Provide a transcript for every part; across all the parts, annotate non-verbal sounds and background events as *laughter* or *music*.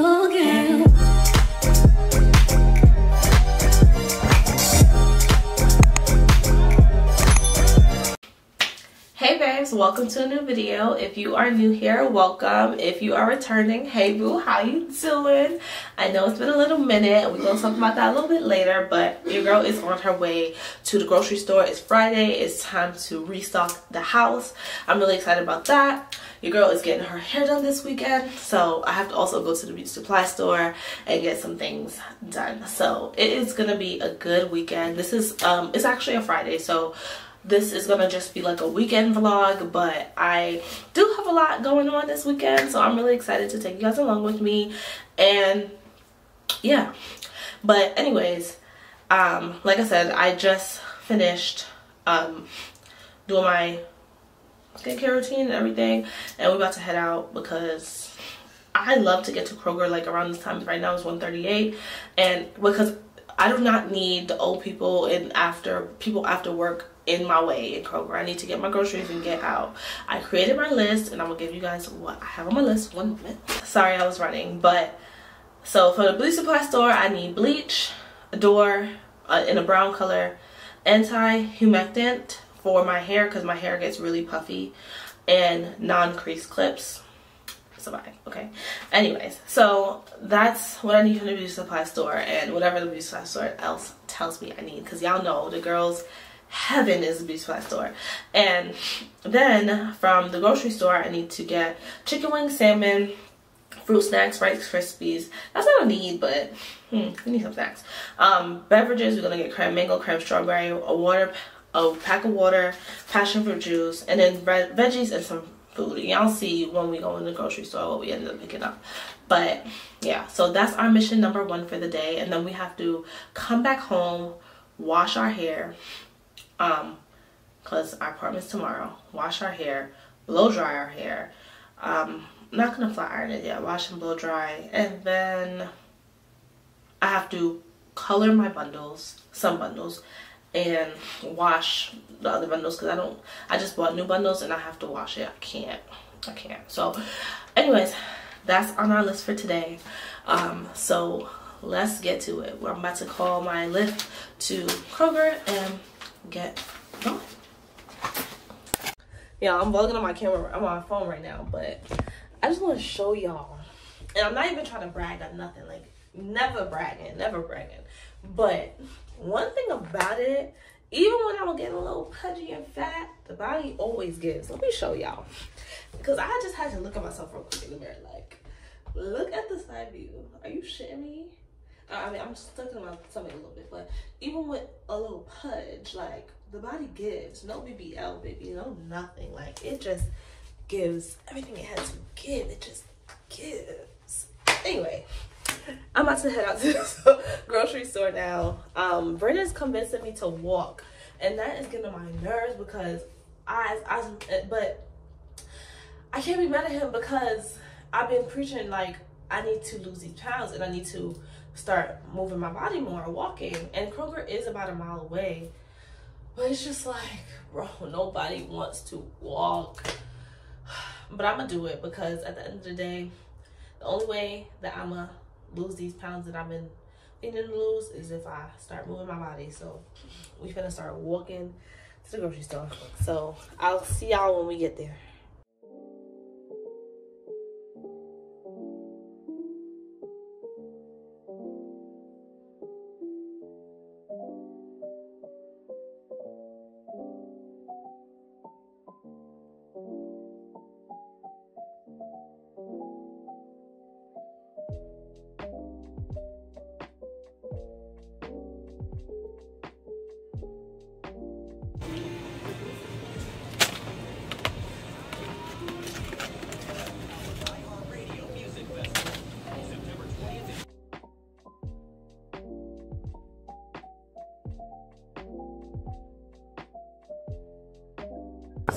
Hey babes, welcome to a new video. If you are new here, welcome. If you are returning, hey boo, how you doing? I know it's been a little minute. We're gonna talk about that a little bit later, but your girl is on her way to the grocery store. It's Friday, it's time to restock the house. I'm really excited about that. Your girl is getting her hair done this weekend, so I have to also go to the beauty supply store and get some things done. So it is gonna be a good weekend. This is um it's actually a Friday, so this is gonna just be like a weekend vlog but i do have a lot going on this weekend so i'm really excited to take you guys along with me and yeah but anyways um like i said i just finished um doing my skincare routine and everything and we're about to head out because i love to get to kroger like around this time right now it's 1:38, and because I do not need the old people and after people after work in my way in Kroger. I need to get my groceries and get out. I created my list and I'm gonna give you guys what I have on my list. One moment. Sorry, I was running, but so for the beauty supply store, I need bleach, Adore uh, in a brown color, anti-humectant for my hair because my hair gets really puffy, and non-crease clips. Somebody okay. Anyways so that's what i need from the beauty supply store and whatever the beauty supply store else tells me i need because y'all know the girls heaven is the beauty supply store. And then from the grocery store i need to get chicken wings salmon fruit snacks rice krispies. That's not a need but hmm, we need some snacks. Um beverages we're gonna get creme mango creme strawberry a water a pack of water passion fruit juice and then veggies and some food. Y'all see when we go in the grocery store what we ended up picking up. But yeah, so that's our mission number one for the day. And then we have to come back home, wash our hair, um, cause our appointment's tomorrow. Wash our hair, blow dry our hair. Um, I'm not gonna flat iron it yet. Wash and blow dry, and then I have to color my bundles, some bundles, and wash the other bundles because I don't I just bought new bundles and I have to wash it. I can't I can't. So anyways that's on our list for today. Um so let's get to it. I'm about to call my Lyft to Kroger and get going. Yeah I'm vlogging on my camera I'm on my phone right now but I just want to show y'all and I'm not even trying to brag on nothing like never bragging never bragging but one thing about it, even when I'm getting a little pudgy and fat, the body always gives. Let me show y'all. Because I just had to look at myself real quick in the mirror. Like, look at the side view. Are you shitting me? I mean, I'm stuck in my stomach a little bit, but even with a little pudge, like, the body gives. No BBL, baby. No nothing. Like, it just gives everything it has to give. It just gives. Anyway, I'm about to head out to *laughs* the grocery store now. Um, Brendan's convincing me to walk, and that is getting on my nerves because I, I, but I can't be mad at him because I've been preaching like I need to lose these pounds and I need to start moving my body more, walking. And Kroger is about a mile away, but it's just like, bro, nobody wants to walk. *sighs* But I'm gonna do it because at the end of the day, the only way that I'm gonna lose these pounds that I've been needing to lose is if I start moving my body. So we finna start walking to the grocery store. So I'll see y'all when we get there.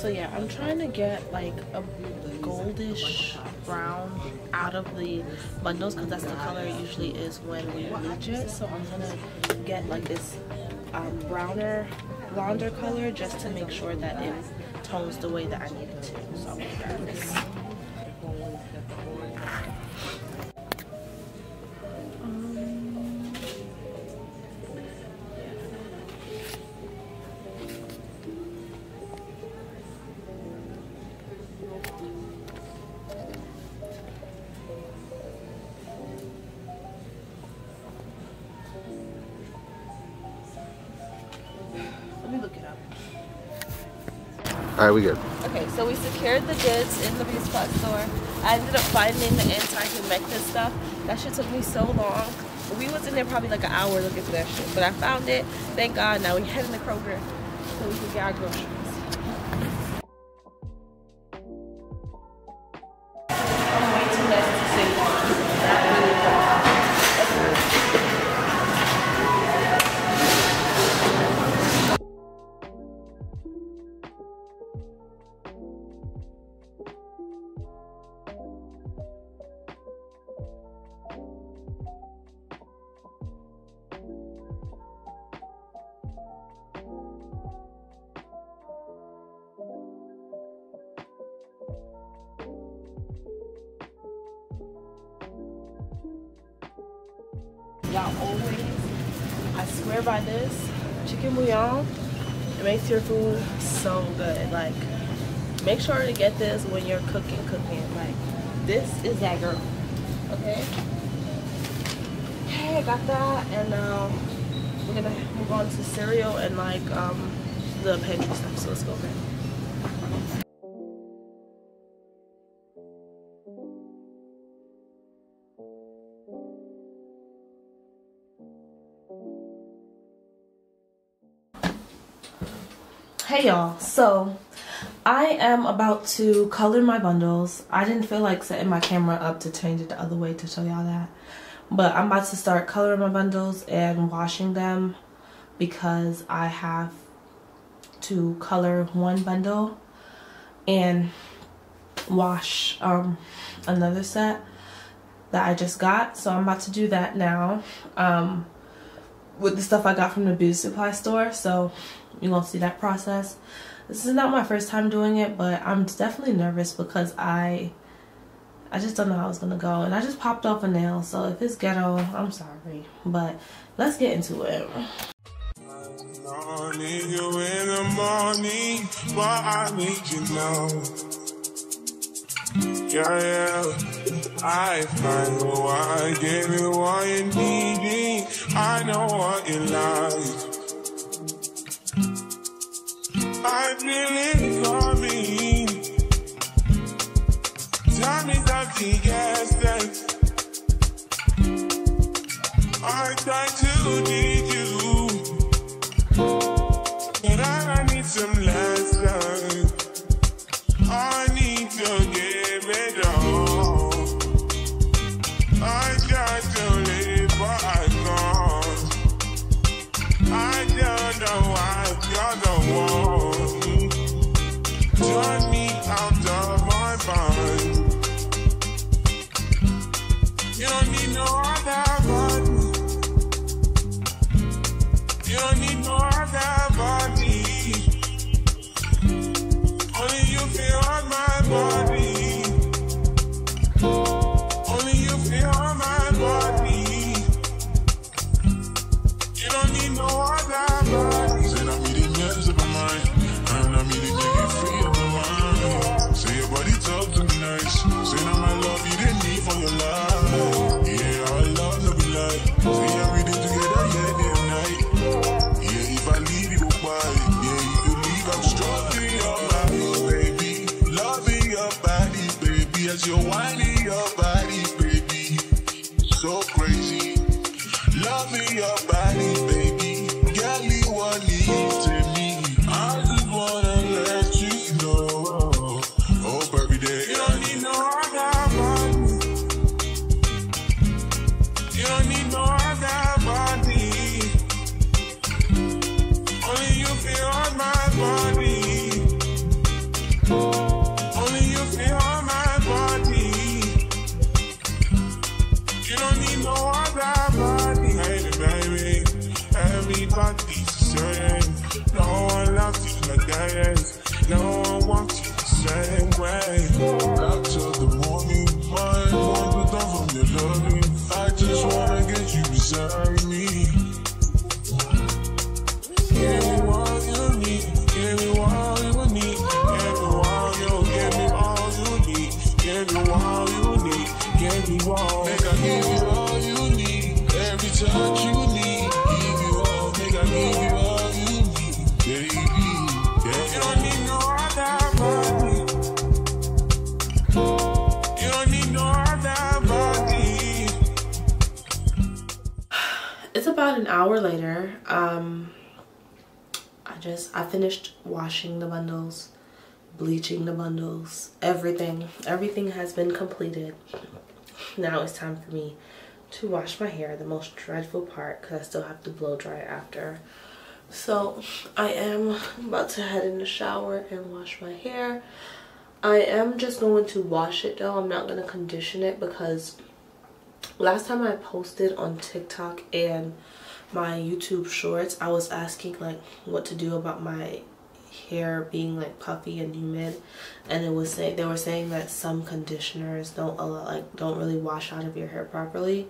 So yeah, I'm trying to get like a goldish brown out of the bundles because that's the color it usually is when we bleach it. So I'm gonna get like this um, browner, blonder color just to make sure that it tones the way that I need it to. So All right, we good. Okay, so we secured the goods in the supply store. I ended up finding the anti-humectant stuff. That shit took me so long. We was in there probably like an hour looking for that shit. But I found it. Thank God. Now we heading to Kroger so we can get our groceries. Make sure to get this when you're cooking, cooking. Like, this is that girl, okay? Hey, I got that, and now we're gonna move on to cereal and like um the pantry stuff. So let's go there. Hey y'all, so I am about to color my bundles. I didn't feel like setting my camera up to change it the other way to show y'all that. But I'm about to start coloring my bundles and washing them because I have to color one bundle and wash um, another set that I just got. So I'm about to do that now um, with the stuff I got from the beauty supply store. So you're gonna see that process. This is not my first time doing it, but I'm definitely nervous because I I just don't know how it's gonna go. And I just popped off a nail, so if it's ghetto, I'm sorry. But let's get into it. Yeah, yeah. I find give what you need. I know what you like. I feel it coming. Tell me something, yes, yes. I try to need You No one wants you the same way. Hour later. Um, I just, I finished washing the bundles, bleaching the bundles, everything. Everything has been completed. Now it's time for me to wash my hair, the most dreadful part because I still have to blow dry after. So I am about to head in the shower and wash my hair. I am just going to wash it though. I'm not going to condition it because last time I posted on TikTok and my YouTube shorts, I was asking like what to do about my hair being like puffy and humid and it was saying they were saying that some conditioners don't allow, like don't really wash out of your hair properly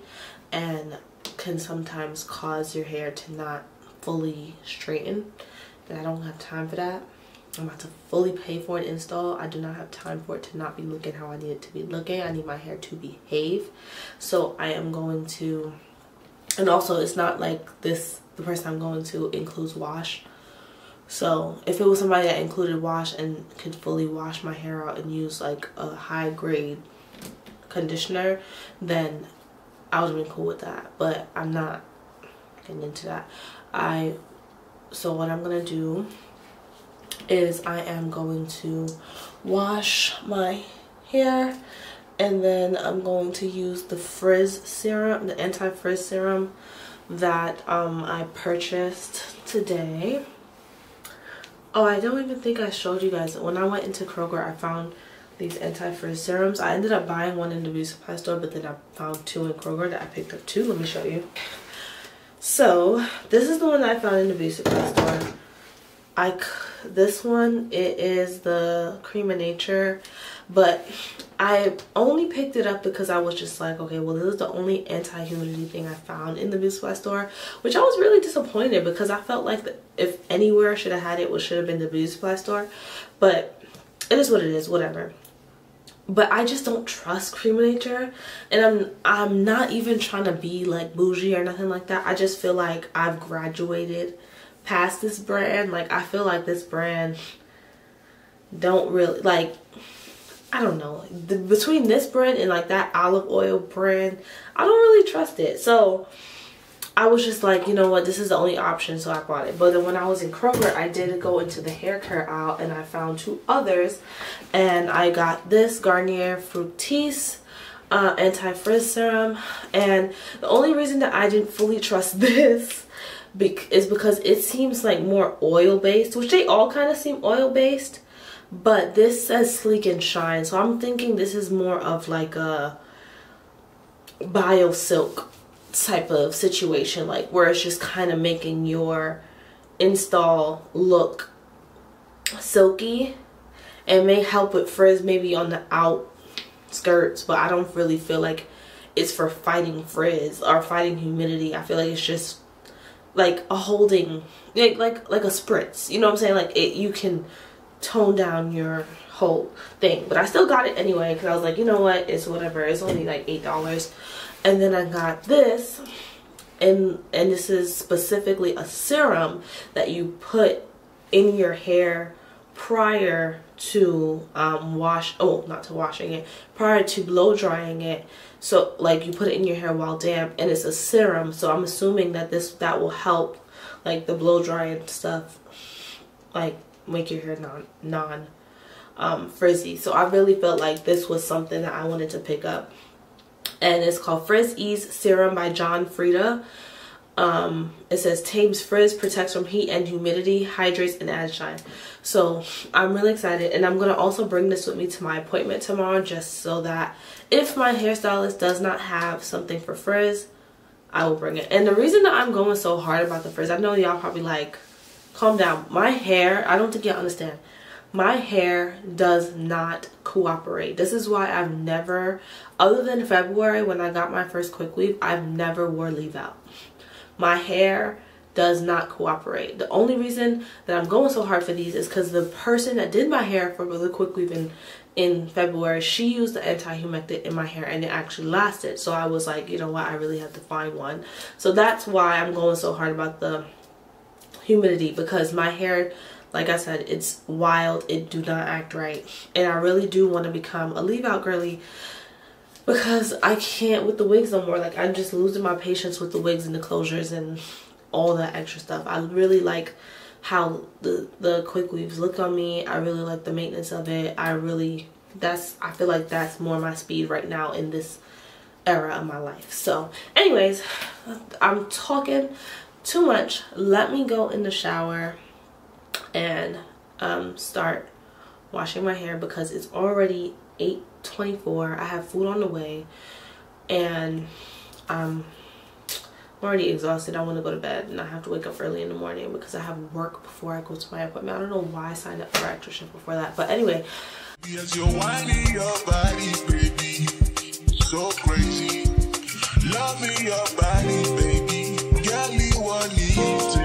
and can sometimes cause your hair to not fully straighten and I don't have time for that. I'm about to fully pay for an install. I do not have time for it to not be looking how I need it to be looking. I need my hair to behave. So I am going to, and also it's not like this, the person I'm going to includes wash. So if it was somebody that included wash and could fully wash my hair out and use like a high grade conditioner, then I would have been cool with that. But I'm not getting into that. I so what I'm gonna do is I am going to wash my hair and then I'm going to use the frizz serum the anti-frizz serum that um, I purchased today. Oh I don't even think I showed you guys. When I went into Kroger I found these anti-frizz serums. I ended up buying one in the beauty supply store but then I found two in Kroger that I picked up two let me show you. So this is the one I found in the beauty supply store. I this one it is the cream of nature but I only picked it up because I was just like okay well this is the only anti-humidity thing I found in the beauty supply store which I was really disappointed because I felt like if anywhere I should have had it, it should have been the beauty supply store but it is what it is whatever but I just don't trust Cream of Nature and I'm I'm not even trying to be like bougie or nothing like that. I just feel like I've graduated past this brand. Like I feel like this brand don't really like I don't know. The, between this brand and like that olive oil brand, I don't really trust it. So I was just like, you know what, this is the only option, so I bought it. But then when I was in Kroger, I did go into the hair care aisle and I found two others. And I got this Garnier Fructis uh, anti-frizz serum. And the only reason that I didn't fully trust *laughs* this is because it seems like more oil-based, which they all kind of seem oil-based. But this says sleek and shine, so I'm thinking this is more of like a BioSilk type of situation like where it's just kind of making your install look silky. And may help with frizz maybe on the outskirts but I don't really feel like it's for fighting frizz or fighting humidity. I feel like it's just like a holding like like like a spritz. You know what I'm saying? Like it you can tone down your whole thing. But I still got it anyway because I was like you know what? It's whatever. It's only like eight dollars. And then I got this and and this is specifically a serum that you put in your hair prior to um wash oh not to washing it prior to blow drying it. So like you put it in your hair while damp and it's a serum. So i'm assuming that this that will help like the blow drying stuff like make your hair non non um frizzy so i really felt like this was something that i wanted to pick up and it's called Frizz Ease Serum by John Frieda. Um, it says tames frizz, protects from heat and humidity, hydrates and adds shine. So I'm really excited and I'm going to also bring this with me to my appointment tomorrow just so that if my hairstylist does not have something for frizz, I will bring it. And the reason that I'm going so hard about the frizz, I know y'all probably like, calm down. My hair, I don't think y'all understand my hair does not cooperate. This is why I've never, other than February when I got my first quick weave, I've never wore leave out. My hair does not cooperate. The only reason that I'm going so hard for these is because the person that did my hair for the quick weave in, in February, she used the anti-humectant in my hair and it actually lasted. So I was like, you know what, I really have to find one. So that's why I'm going so hard about the humidity because my hair like I said, it's wild. It do not act right. And I really do want to become a leave out girly. because I can't with the wigs no more. Like I'm just losing my patience with the wigs and the closures and all that extra stuff. I really like how the the quick weaves look on me. I really like the maintenance of it. I really that's I feel like that's more my speed right now in this era of my life. So anyways, I'm talking too much. Let me go in the shower and um, start washing my hair because it's already 8.24. I have food on the way and I'm already exhausted. I want to go to bed and I have to wake up early in the morning because I have work before I go to my appointment. I don't know why I signed up for extra shift before that. But anyway. Yes. You to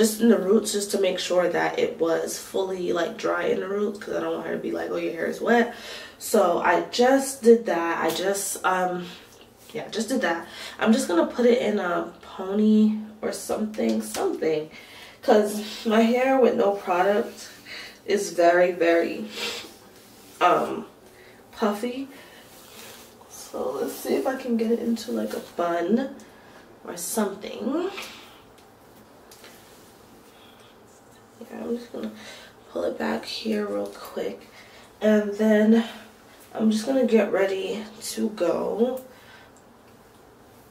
Just in the roots just to make sure that it was fully like dry in the roots because I don't want her to be like, oh your hair is wet. So I just did that. I just um yeah, just did that. I'm just gonna put it in a pony or something, something. Cause my hair with no product is very, very um puffy. So let's see if I can get it into like a bun or something. Yeah, I'm just gonna pull it back here real quick. And then I'm just gonna get ready to go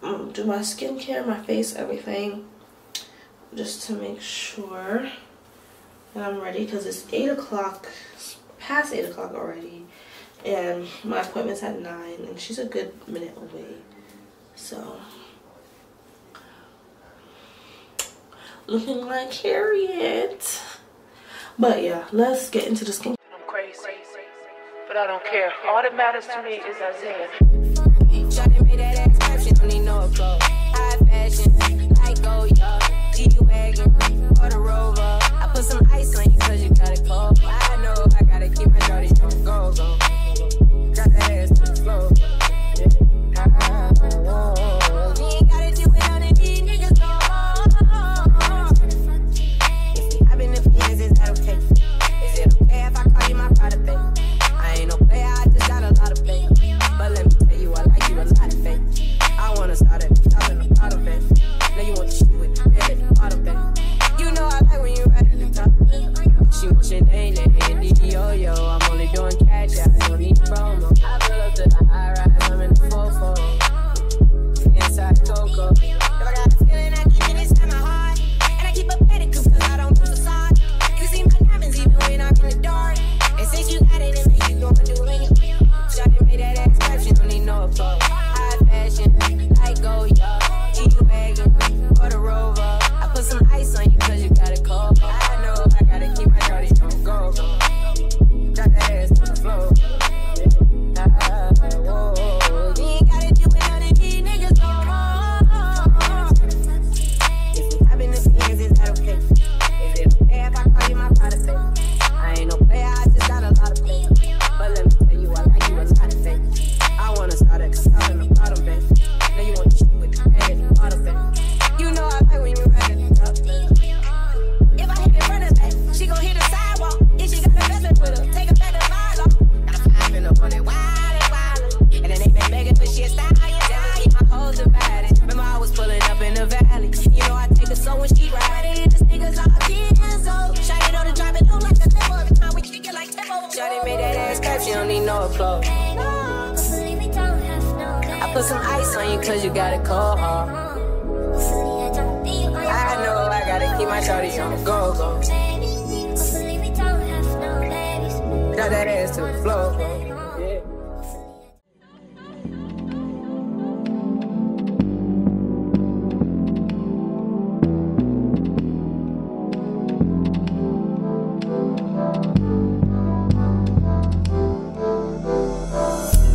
um, do my skincare, my face, everything. Just to make sure that I'm ready because it's 8 o'clock, past 8 o'clock already and my appointment's at 9 and she's a good minute away so looking like Harriet but yeah let's get into the skin I'm crazy, but I don't care. All that matters to me is Isaiah. Shawty made that ass clap, she don't need no applause. High fashion, like Goya, G-Wagon, or the Rover. I put some ice on you cause you got it cold. I know I gotta keep my dirty on go, go. Drop that ass to the floor.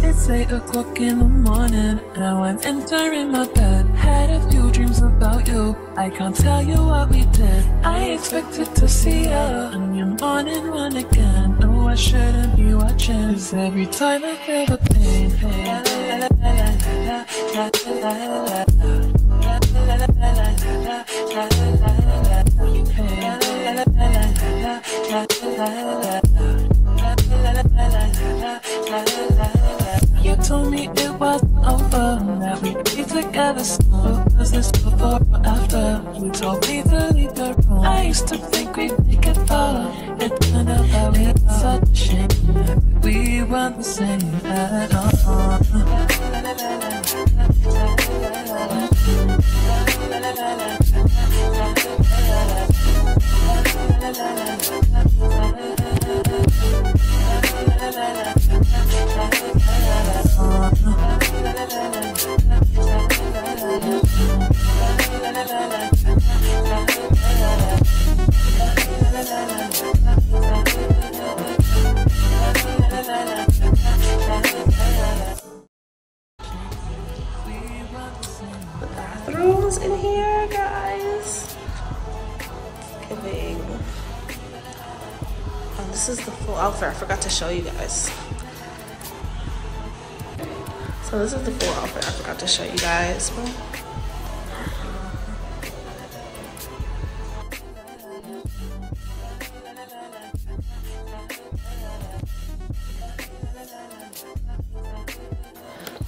It's eight o'clock in the morning. Now I'm entering my bed. Had a few dreams about you. I can't tell you what we did. I expected to see you on your morning run again. I shouldn't be watching this every time I feel the pain. You told me it was over, now we'd be together soon. So, Cause this before or after? You told me to leave I used to think we'd make it far. It turned out that such a shame. We weren't the same at all.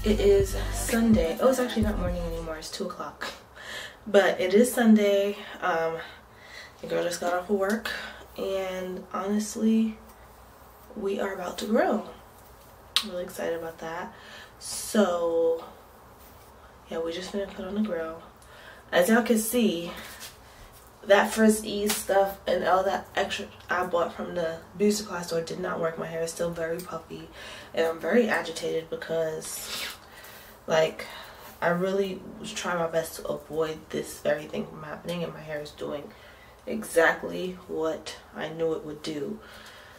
It is Sunday. Oh, it's actually not morning anymore. It's two o'clock. But it is Sunday. Um, the girl just got off of work, and honestly, we are about to grill. I'm really excited about that. So, yeah, we just gonna put on the grill. As y'all can see, that ease stuff and all that extra I bought from the beauty supply store did not work. My hair is still very puffy, and I'm very agitated because, like, I really was trying my best to avoid this very thing from happening, and my hair is doing exactly what I knew it would do.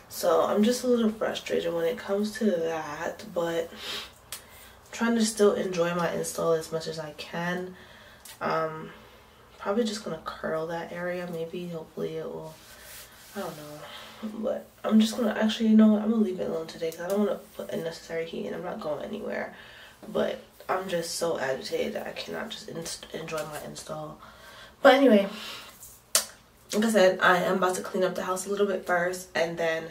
So I'm just a little frustrated when it comes to that, but I'm trying to still enjoy my install as much as I can. Um, probably just gonna curl that area. Maybe, hopefully, it will. I don't know, but I'm just gonna actually, you know what? I'm gonna leave it alone today because I don't want to put unnecessary heat, and I'm not going anywhere. But I'm just so agitated that I cannot just enjoy my install. But anyway, like I said, I am about to clean up the house a little bit first, and then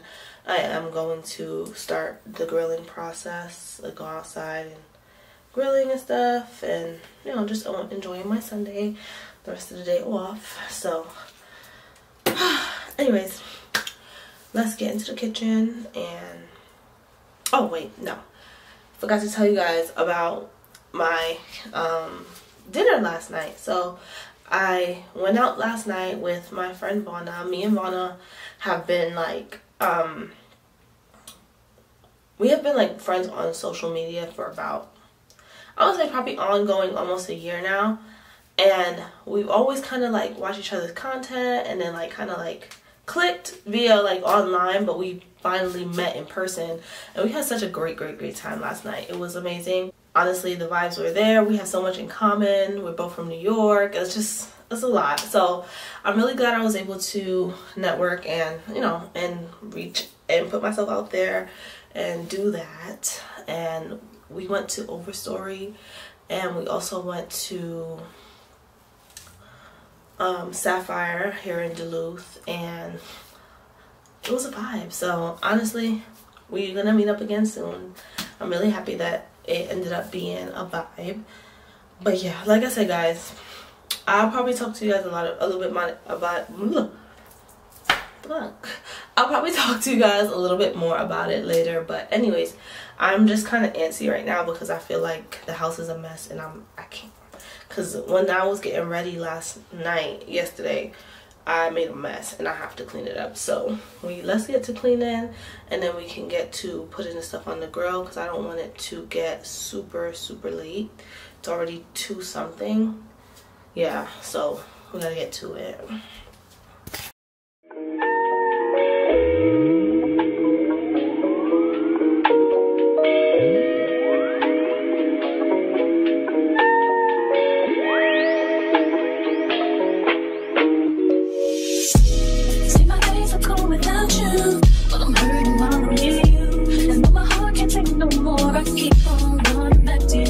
I am going to start the grilling process. Like go outside and grilling and stuff, and you know, just enjoying my Sunday, the rest of the day off. So, *sighs* anyways, let's get into the kitchen. And oh wait, no, forgot to tell you guys about my um, dinner last night. So I went out last night with my friend Vonna. Me and Vonna have been like, um, we have been like friends on social media for about, I would say probably ongoing almost a year now. And we've always kind of like watched each other's content and then like kind of like clicked via like online, but we finally met in person and we had such a great, great, great time last night. It was amazing honestly the vibes were there. We have so much in common. We're both from new york. It's just it's a lot. So i'm really glad i was able to network and you know and reach and put myself out there and do that. And we went to overstory and we also went to um, sapphire here in duluth and it was a vibe. So honestly we're gonna meet up again soon. I'm really happy that it ended up being a vibe. But yeah like i said guys i'll probably talk to you guys a lot of, a little bit more about look i'll probably *laughs* talk to you guys a little bit more about it later. But anyways I'm just kind of antsy right now because I feel like the house is a mess and I'm I can't. Because when I was getting ready last night yesterday I made a mess and I have to clean it up. So we let's get to cleaning and then we can get to putting the stuff on the grill because I don't want it to get super super late. It's already two something. Yeah so we gotta get to it keep on running back to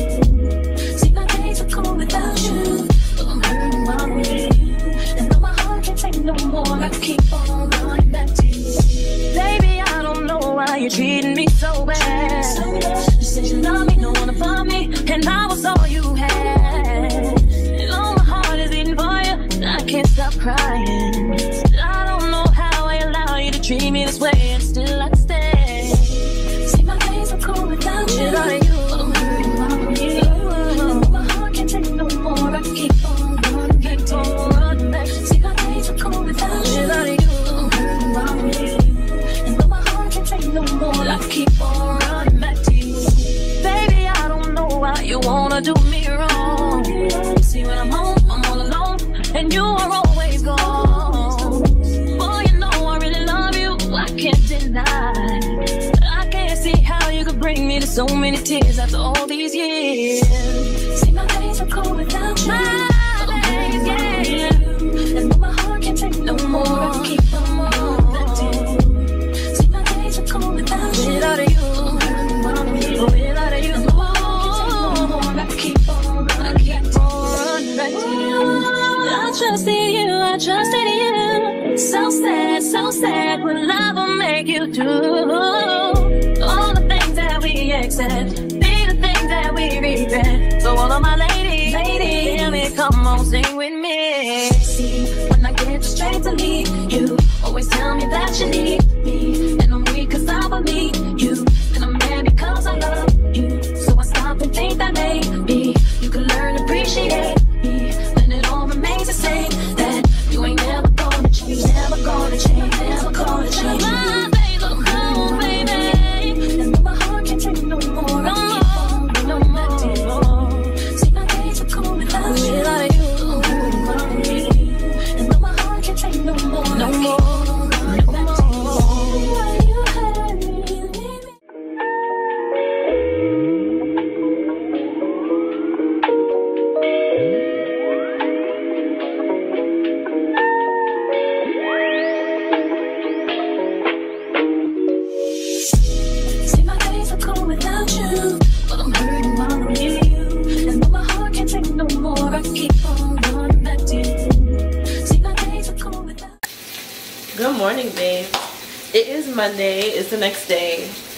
many tears after all these years. See my days are cold without you. My days, yeah. And though my heart can't take no more, I keep on running back to you. See my days are cold without you. I trusted you. So sad, so sad. What love will make you do? Me you need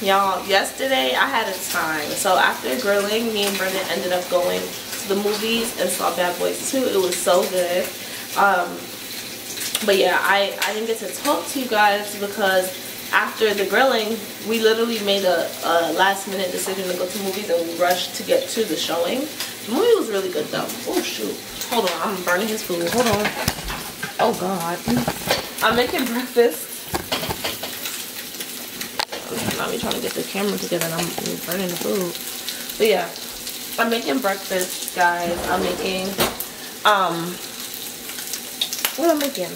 Y'all, yesterday I had a time. So after grilling, me and Brendan ended up going to the movies and saw Bad Boys 2. It was so good. Um, but yeah, I, I didn't get to talk to you guys because after the grilling, we literally made a, a last minute decision to go to movies and we rushed to get to the showing. The movie was really good though. Oh shoot. Hold on, I'm burning his food. Hold on. Oh god. I'm making breakfast. Not me trying to get the camera together and I'm burning the food. But yeah, I'm making breakfast, guys. I'm making, um, what am I making?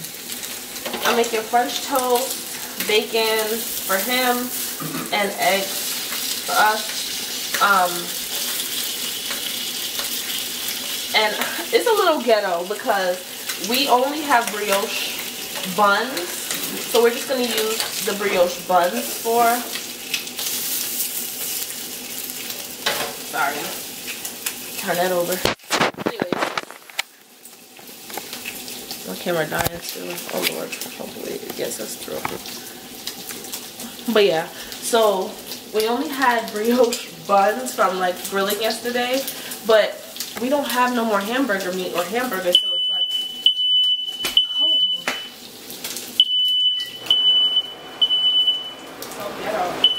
I'm making French toast, bacon for him, and eggs for us. Um, and *laughs* it's a little ghetto because we only have brioche buns. So we're just gonna use the brioche buns for. Turn that over. Anyways. My camera dying still. Oh lord. Hopefully it gets us through. But yeah. So we only had brioche *laughs* buns from like grilling yesterday. But we don't have no more hamburger meat or hamburger. So it's like. Hold on. So ghetto.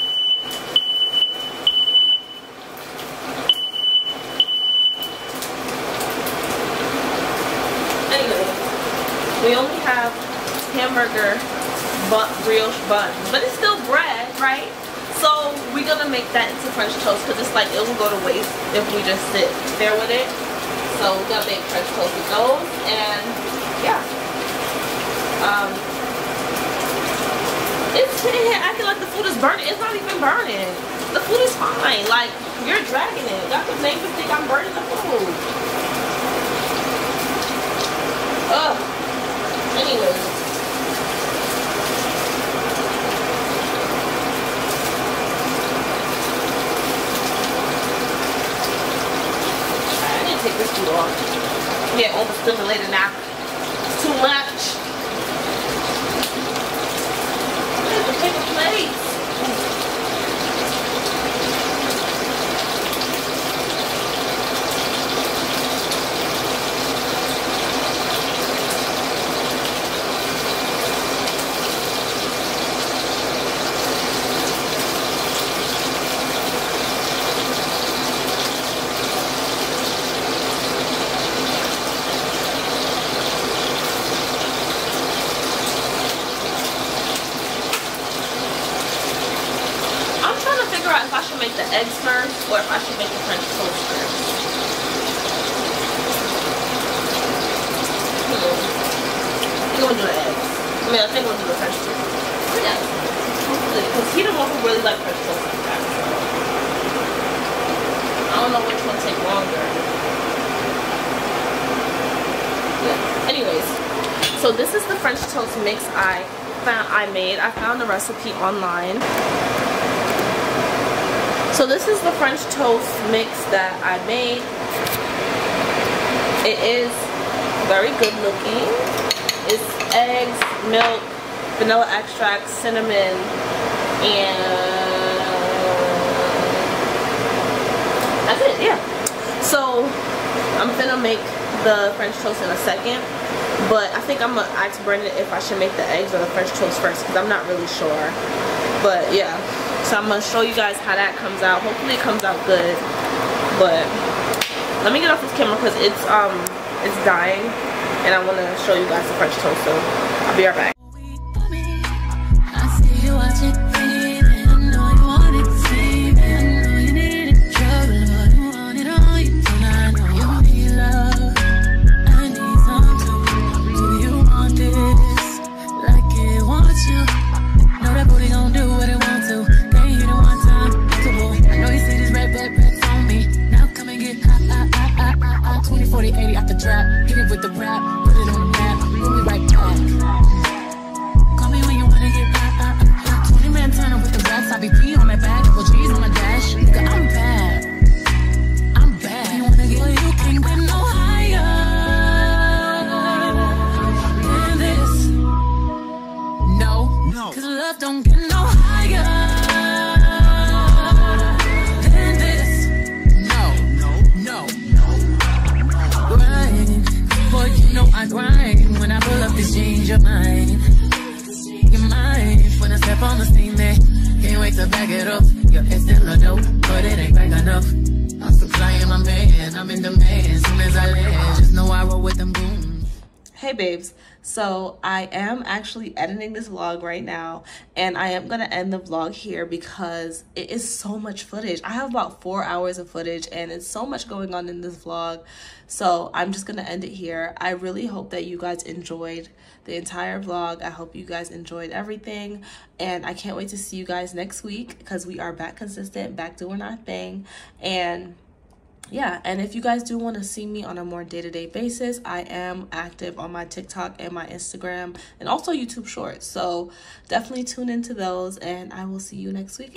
But brioche buns. But it's still bread, right? So we're gonna make that into French toast because it's like it will go to waste if we just sit there with it. So we're gonna make French toast with those and yeah. Um it's sitting here acting like the food is burning. It's not even burning. The food is fine. Like you're dragging it. That's what neighbors think I'm burning the food. Ugh. Anyways. Take this food off. Getting overstimulated now. It's too much. Where's the paper plates? I'm trying to figure out if I should make the eggs if I should make the French toast first. Hmm. I'm gonna do the eggs. I mean, I think I'm gonna do the French toast. Yeah. Because he the one who really like French toast like that. I don't know which one take longer. Yeah. Anyways, so this is the French toast mix I found I made. I found the recipe online. So this is the French toast mix that I made. It is very good looking. It's eggs, milk, vanilla extract, cinnamon, and that's it, yeah. So I'm gonna make the French toast in a second. But I think I'm gonna ask Brendan if I should make the eggs or the French toast first because I'm not really sure. But yeah. So I'm gonna show you guys how that comes out. Hopefully it comes out good. But let me get off this camera because it's um it's dying and I wanna show you guys the French toast. So I'll be right back. Hey babes, so I am actually editing this vlog right now and I am gonna end the vlog here because it is so much footage. I have about four hours of footage and it's so much going on in this vlog. So I'm just gonna end it here. I really hope that you guys enjoyed the entire vlog. I hope you guys enjoyed everything and I can't wait to see you guys next week because we are back consistent, back doing our thing and yeah, and if you guys do want to see me on a more day to day basis, I am active on my TikTok and my Instagram and also YouTube Shorts. So definitely tune into those, and I will see you next week.